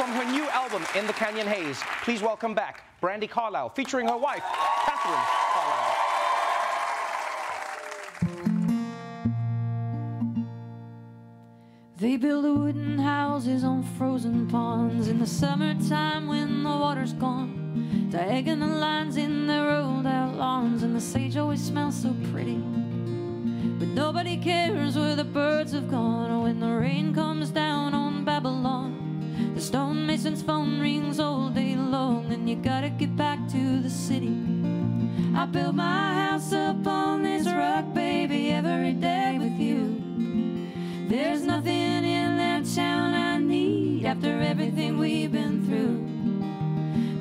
from her new album, In the Canyon Haze. Please welcome back Brandi Carlile, featuring her wife, Catherine Carlile. They build wooden houses on frozen ponds in the summertime when the water's gone. Diagonal lines in their rolled out lawns, and the sage always smells so pretty. But nobody cares where the birds have gone or when the rain comes down. Stonemason's phone rings all day long, and you gotta get back to the city. I built my house up on this rock, baby, every day with you. There's nothing in that town I need after everything we've been through.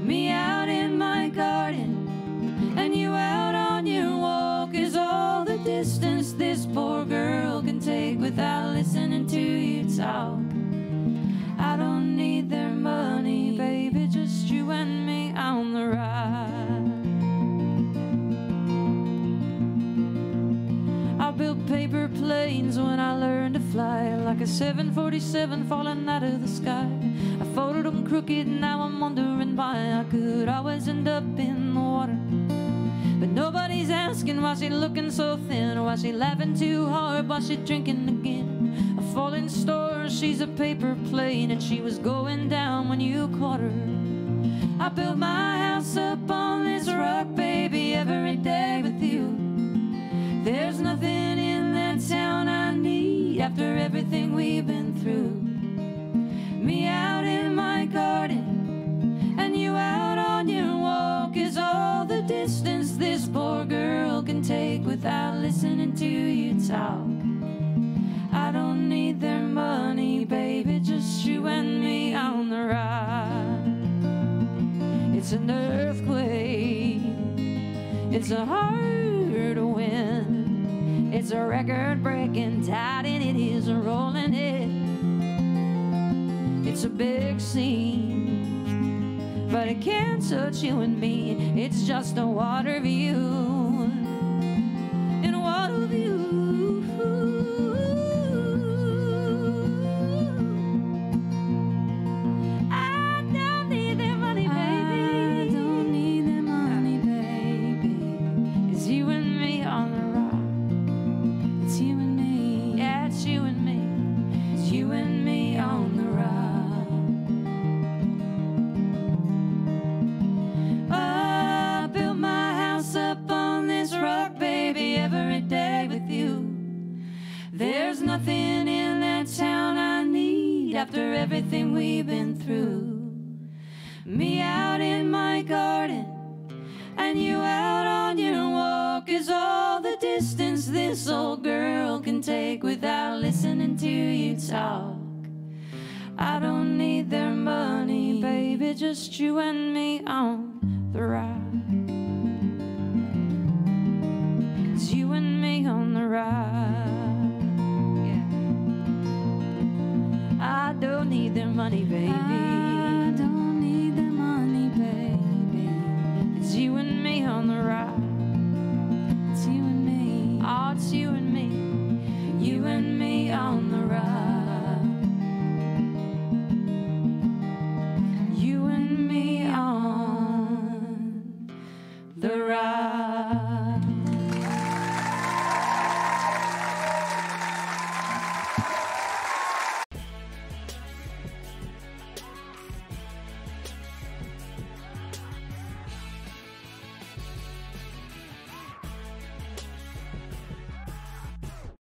Me out in my garden and you out on your walk is all the distance this poor girl can take without listening to you talk. Paper planes when I learned to fly Like a 747 falling out of the sky. I folded them crooked, now I'm wondering why I could always end up in the water. But nobody's asking why she looking so thin Why she laughing too hard, why she drinking again. A falling star, she's a paper plane And she was going down when you caught her. I built my house up on this rock, baby, every day with you. There's nothing take without listening to you talk. I don't need their money, baby, just you and me on the ride. It's an earthquake, it's a hard wind, it's a record breaking tide, and it is a rolling it. It's a big scene, but it can't touch you and me. It's just a water view, There's nothing in that town I need after everything we've been through. Me out in my garden and you out on your walk is all the distance this old girl can take without listening to you talk. I don't need their money, baby, just you and me on the ride.